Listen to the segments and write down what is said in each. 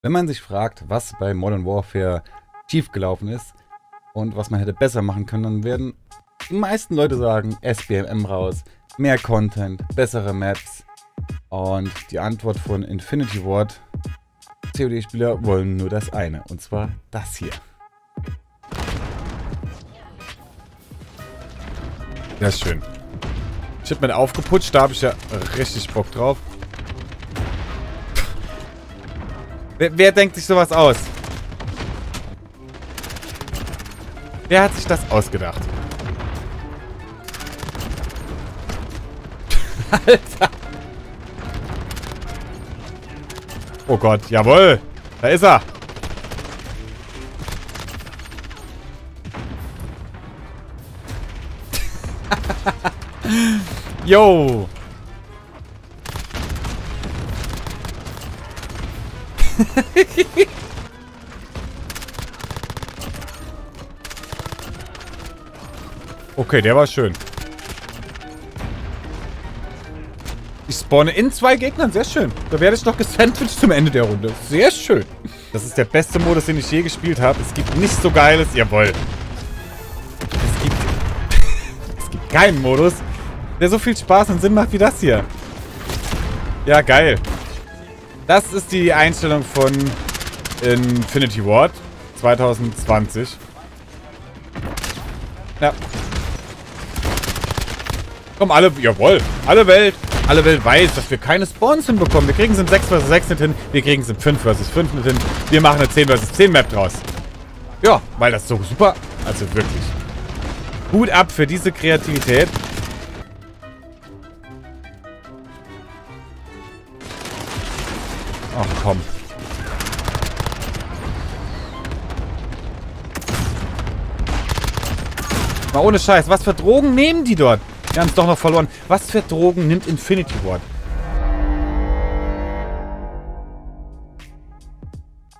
Wenn man sich fragt, was bei Modern Warfare schiefgelaufen ist und was man hätte besser machen können, dann werden die meisten Leute sagen, SBMM raus, mehr Content, bessere Maps. Und die Antwort von Infinity Ward, COD-Spieler wollen nur das eine, und zwar das hier. Das ist schön. Ich hab mir aufgeputscht, da habe ich ja richtig Bock drauf. Wer, wer denkt sich sowas aus? Wer hat sich das ausgedacht? Alter. Oh Gott, jawohl. Da ist er. Yo. okay, der war schön. Ich spawne in zwei Gegnern. Sehr schön. Da werde ich noch gesandwiched zum Ende der Runde. Sehr schön. Das ist der beste Modus, den ich je gespielt habe. Es gibt nicht so geiles... Jawohl. Es gibt... es gibt keinen Modus, der so viel Spaß und Sinn macht wie das hier. Ja, geil. Das ist die Einstellung von Infinity Ward 2020. Ja. Komm, alle, jawohl, alle Welt, alle Welt weiß, dass wir keine Spawns hinbekommen. Wir kriegen es im 6 vs 6 nicht hin, wir kriegen es im 5 vs 5 nicht hin. Wir machen eine 10 vs 10 Map draus. Ja, weil das so super, also wirklich. Hut ab für diese Kreativität. Komm. Mal ohne Scheiß, was für Drogen nehmen die dort? Wir haben es doch noch verloren. Was für Drogen nimmt Infinity Ward?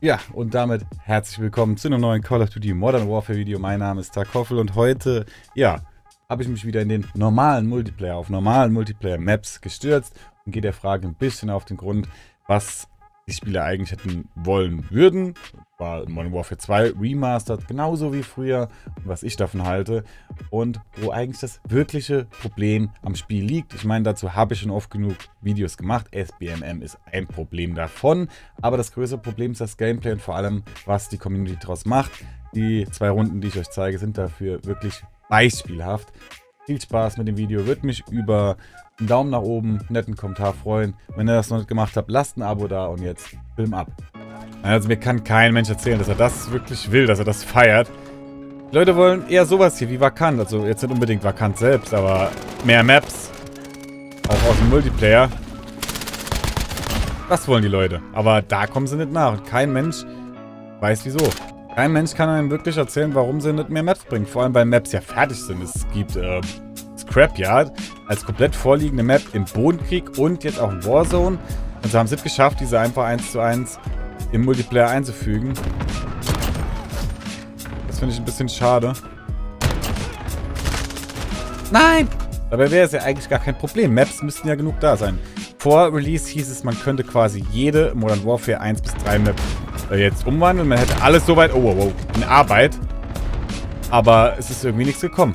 Ja, und damit herzlich willkommen zu einem neuen Call of Duty Modern Warfare Video. Mein Name ist Takoffel und heute, ja, habe ich mich wieder in den normalen Multiplayer, auf normalen Multiplayer-Maps gestürzt und gehe der Frage ein bisschen auf den Grund, was die Spieler eigentlich hätten wollen würden. War Modern Warfare 2 Remastered, genauso wie früher, was ich davon halte. Und wo eigentlich das wirkliche Problem am Spiel liegt. Ich meine, dazu habe ich schon oft genug Videos gemacht. SBMM ist ein Problem davon. Aber das größere Problem ist das Gameplay und vor allem, was die Community daraus macht. Die zwei Runden, die ich euch zeige, sind dafür wirklich beispielhaft. Viel Spaß mit dem Video. Würde mich über einen Daumen nach oben, netten Kommentar freuen. Wenn ihr das noch nicht gemacht habt, lasst ein Abo da und jetzt Film ab. Also mir kann kein Mensch erzählen, dass er das wirklich will, dass er das feiert. Die Leute wollen eher sowas hier wie Vakant. Also jetzt nicht unbedingt Vakant selbst, aber mehr Maps. Auch aus dem Multiplayer. Das wollen die Leute. Aber da kommen sie nicht nach. Und kein Mensch weiß wieso. Kein Mensch kann einem wirklich erzählen, warum sie nicht mehr Maps bringen. Vor allem, weil Maps ja fertig sind. Es gibt äh, Scrapyard als komplett vorliegende Map im Bodenkrieg und jetzt auch in Warzone. Und sie haben es nicht geschafft, diese einfach 1 zu 1 im Multiplayer einzufügen. Das finde ich ein bisschen schade. Nein! Dabei wäre es ja eigentlich gar kein Problem. Maps müssten ja genug da sein. Vor Release hieß es, man könnte quasi jede Modern Warfare 1 bis 3 Map jetzt umwandeln. Man hätte alles soweit, oh, wow, wow, in Arbeit. Aber es ist irgendwie nichts gekommen.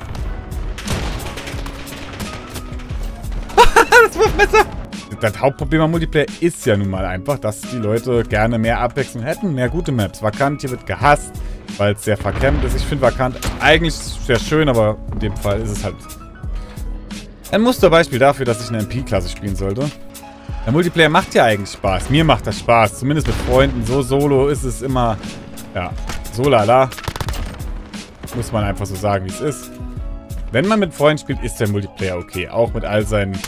Das Wurfmesser! Das Hauptproblem am Multiplayer ist ja nun mal einfach, dass die Leute gerne mehr Abwechslung hätten, mehr gute Maps. Vakant hier wird gehasst, weil es sehr verkämmt ist. Ich finde Vakant eigentlich sehr schön, aber in dem Fall ist es halt ein Musterbeispiel dafür, dass ich eine MP-Klasse spielen sollte. Der Multiplayer macht ja eigentlich Spaß. Mir macht das Spaß. Zumindest mit Freunden. So solo ist es immer, ja, so lala. Muss man einfach so sagen, wie es ist. Wenn man mit Freunden spielt, ist der Multiplayer okay. Auch mit all seinen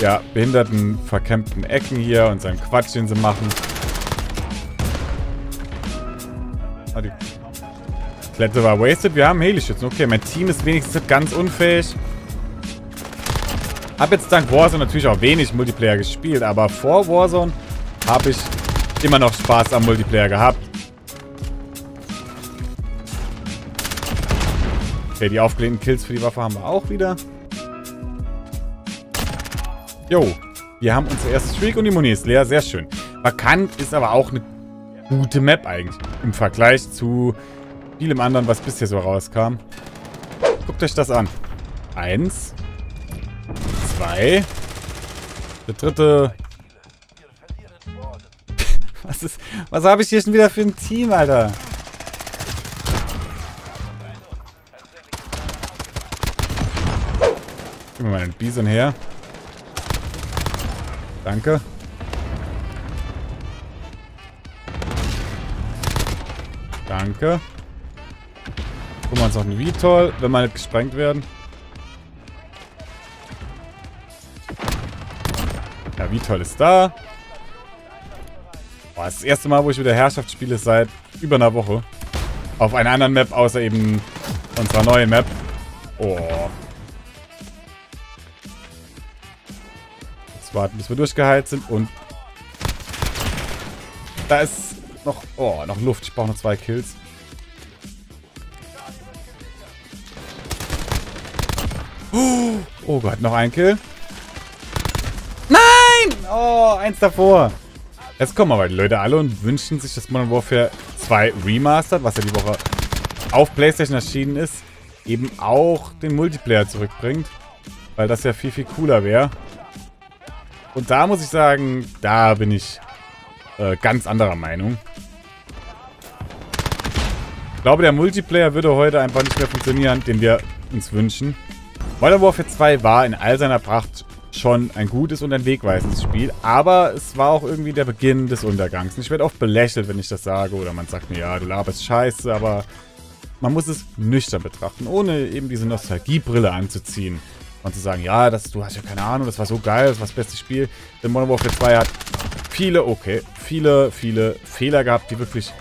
ja, behinderten, verkämmten Ecken hier und seinen Quatsch, den sie machen. Ah, die Klette war wasted. Wir haben Helischützen. Okay, mein Team ist wenigstens ganz unfähig. Hab jetzt dank Warzone natürlich auch wenig Multiplayer gespielt, aber vor Warzone habe ich immer noch Spaß am Multiplayer gehabt. Okay, die aufgelehnten Kills für die Waffe haben wir auch wieder. Jo, wir haben unser erstes Streak und die Muni ist leer. Sehr schön. Vakant ist aber auch eine gute Map eigentlich. Im Vergleich zu vielem anderen, was bisher so rauskam. Guckt euch das an. Eins. Zwei. Der dritte. Was ist. Was habe ich hier schon wieder für ein Team, Alter? Gib mir mal einen Bison her. Danke. Danke. Gucken wir uns noch einen Vitol, wenn wir nicht gesprengt werden. Ja, Vitol ist da. Boah, das ist das erste Mal, wo ich wieder Herrschaft spiele, seit über einer Woche. Auf einer anderen Map, außer eben unserer neuen Map. Oh. Warten, bis wir durchgeheilt sind und... Da ist noch... Oh, noch Luft. Ich brauche noch zwei Kills. Oh Gott, noch ein Kill. Nein! Oh, eins davor. Jetzt kommen aber die Leute alle und wünschen sich, dass Modern Warfare 2 Remastered, was ja die Woche auf Playstation erschienen ist, eben auch den Multiplayer zurückbringt. Weil das ja viel, viel cooler wäre. Und da muss ich sagen, da bin ich äh, ganz anderer Meinung. Ich glaube, der Multiplayer würde heute einfach nicht mehr funktionieren, den wir uns wünschen. Modern Warfare 2 war in all seiner Pracht schon ein gutes und ein wegweisendes Spiel, aber es war auch irgendwie der Beginn des Untergangs. Und ich werde oft belächelt, wenn ich das sage, oder man sagt mir, ja, du laberst scheiße, aber man muss es nüchtern betrachten, ohne eben diese Nostalgiebrille anzuziehen und zu sagen, ja, das, du hast ja keine Ahnung, das war so geil, das war das beste Spiel. Denn Modern Warfare 2 hat viele, okay, viele, viele Fehler gehabt, die wirklich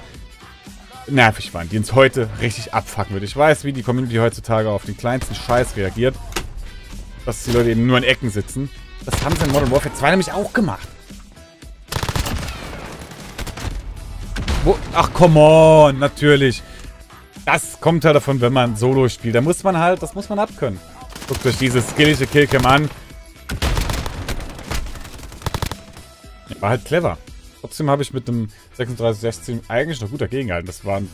nervig waren, die uns heute richtig abfucken würde. Ich weiß, wie die Community heutzutage auf den kleinsten Scheiß reagiert. Dass die Leute eben nur in Ecken sitzen. Das haben sie in Modern Warfare 2 nämlich auch gemacht. Wo? Ach, come on, natürlich. Das kommt ja davon, wenn man Solo spielt. Da muss man halt, das muss man abkönnen. Guckt euch dieses skillige Killcam an. War halt clever. Trotzdem habe ich mit dem 3616 eigentlich noch gut dagegen gehalten. Das waren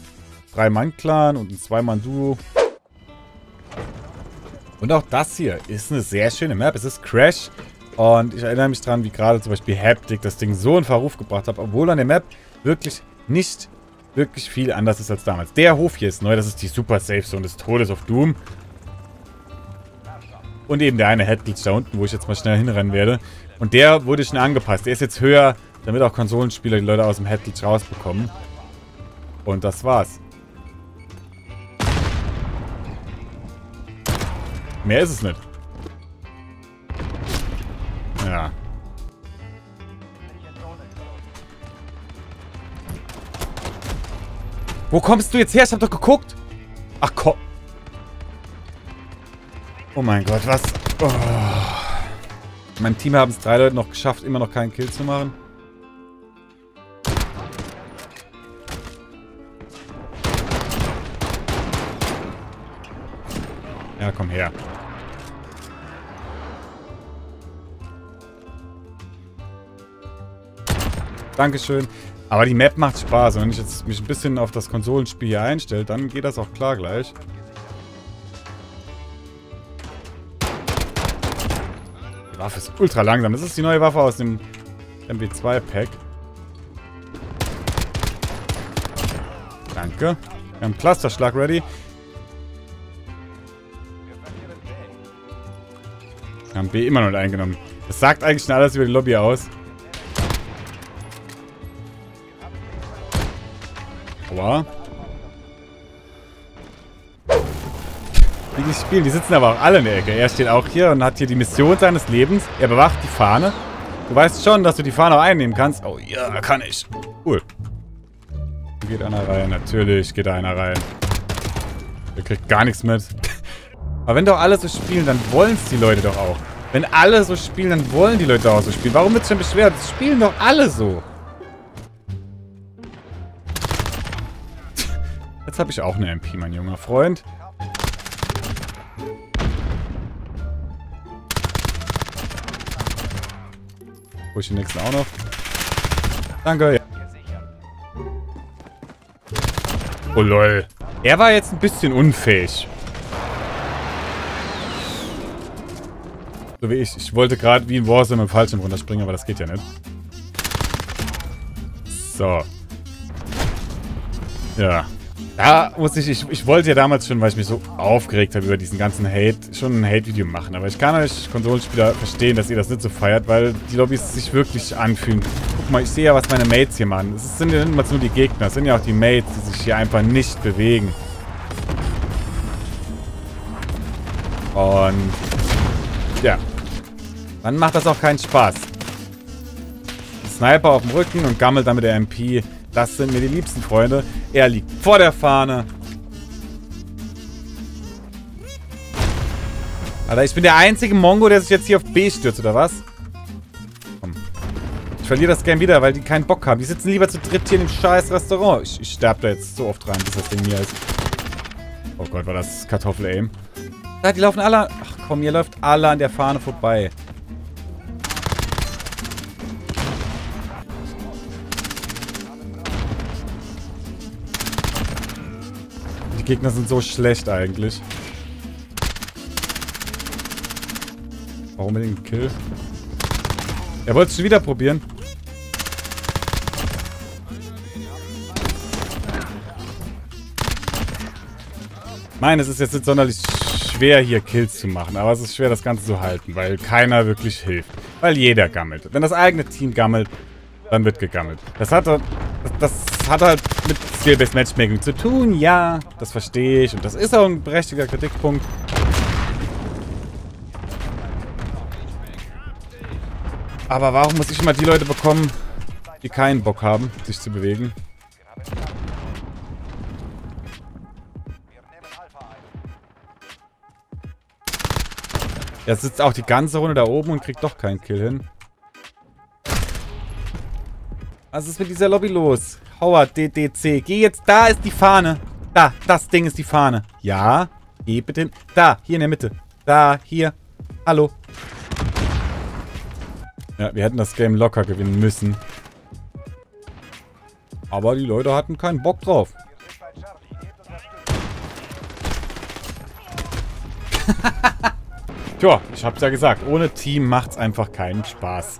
drei Mann-Clan und ein Zwei-Mann-Duo. Und auch das hier ist eine sehr schöne Map. Es ist Crash. Und ich erinnere mich daran, wie gerade zum Beispiel Haptic das Ding so in Verruf gebracht hat, obwohl an der Map wirklich nicht wirklich viel anders ist als damals. Der Hof hier ist neu, das ist die Super Safe Zone des Todes of Doom. Und eben der eine Headglitch da unten, wo ich jetzt mal schnell hinrennen werde. Und der wurde schon angepasst. Der ist jetzt höher damit auch Konsolenspieler die Leute aus dem Headglitch rausbekommen. Und das war's. Mehr ist es nicht. Ja. Wo kommst du jetzt her? Ich hab doch geguckt. Ach komm. Oh mein Gott, was? Oh. In Team haben es drei Leute noch geschafft, immer noch keinen Kill zu machen. Ja, komm her. Dankeschön. Aber die Map macht Spaß. Und wenn ich jetzt mich ein bisschen auf das Konsolenspiel hier einstelle, dann geht das auch klar gleich. Die Waffe ist ultra langsam. Das ist die neue Waffe aus dem MB2-Pack. Danke. Wir haben Clusterschlag ready. Wir haben B immer noch nicht eingenommen. Das sagt eigentlich schon alles über die Lobby aus. Aua. Wie die spielen, die sitzen aber auch alle in der Ecke. Er steht auch hier und hat hier die Mission seines Lebens. Er bewacht die Fahne. Du weißt schon, dass du die Fahne auch einnehmen kannst. Oh ja, kann ich. Cool. Geht einer rein. Natürlich geht einer rein. Der kriegt gar nichts mit. Aber wenn doch alle so spielen, dann wollen es die Leute doch auch. Wenn alle so spielen, dann wollen die Leute auch so spielen. Warum wird es schon beschwert? Das spielen doch alle so. Jetzt habe ich auch eine MP, mein junger Freund. Hol ich den nächsten auch noch. Danke. Oh lol. Er war jetzt ein bisschen unfähig. So wie ich. Ich wollte gerade wie in Warzone mit dem Fallschirm runterspringen, aber das geht ja nicht. So. Ja. Da muss ich, ich, ich wollte ja damals schon, weil ich mich so aufgeregt habe über diesen ganzen Hate, schon ein Hate-Video machen. Aber ich kann euch Konsolenspieler verstehen, dass ihr das nicht so feiert, weil die Lobbys sich wirklich anfühlen. Guck mal, ich sehe ja, was meine Mates hier machen. Es sind ja nicht mal nur die Gegner, es sind ja auch die Mates, die sich hier einfach nicht bewegen. Und ja, dann macht das auch keinen Spaß. Sniper auf dem Rücken und gammelt dann mit der MP das sind mir die liebsten Freunde. Er liegt vor der Fahne. Alter, ich bin der einzige Mongo, der sich jetzt hier auf B stürzt, oder was? Komm. Ich verliere das Game wieder, weil die keinen Bock haben. Die sitzen lieber zu dritt hier in dem scheiß Restaurant. Ich, ich sterbe da jetzt so oft rein, bis das Ding mir ist. Oh Gott, war das Kartoffel-Aim. Da, die laufen alle... Ach komm, ihr läuft alle an der Fahne vorbei. Die Gegner sind so schlecht eigentlich. Warum den Kill? Er wollte es wieder probieren. Nein, es ist jetzt nicht sonderlich schwer, hier Kills zu machen. Aber es ist schwer, das Ganze zu halten, weil keiner wirklich hilft. Weil jeder gammelt. Wenn das eigene Team gammelt, dann wird gegammelt. Das hat, das, das hat halt mit Skill-Based Matchmaking zu tun, ja, das verstehe ich. Und das ist auch ein berechtigter Kritikpunkt. Aber warum muss ich immer die Leute bekommen, die keinen Bock haben, sich zu bewegen? Er sitzt auch die ganze Runde da oben und kriegt doch keinen Kill hin. Was ist mit dieser Lobby los? Howard, DDC. Geh jetzt, da ist die Fahne. Da, das Ding ist die Fahne. Ja, geh bitte hin. Da, hier in der Mitte. Da, hier. Hallo. Ja, wir hätten das Game locker gewinnen müssen. Aber die Leute hatten keinen Bock drauf. Tja, ich hab's ja gesagt, ohne Team macht's einfach keinen Spaß.